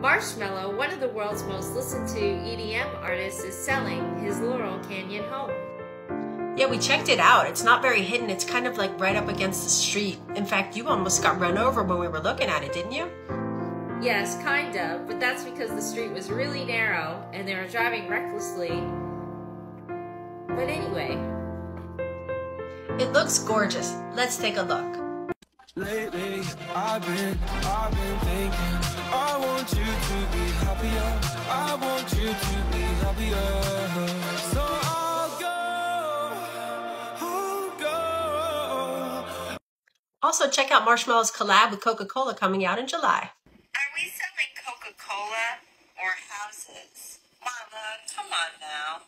Marshmello, one of the world's most listened to EDM artists, is selling his Laurel Canyon home. Yeah, we checked it out. It's not very hidden. It's kind of like right up against the street. In fact, you almost got run over when we were looking at it, didn't you? Yes, kind of, but that's because the street was really narrow and they were driving recklessly. But anyway. It looks gorgeous. Let's take a look. Lately, I've been, I've been thinking, oh, happier. I want you to be happier. So I'll go, I'll go. Also, check out Marshmello's collab with Coca Cola coming out in July. Are we selling Coca Cola or houses? Mama, come on now.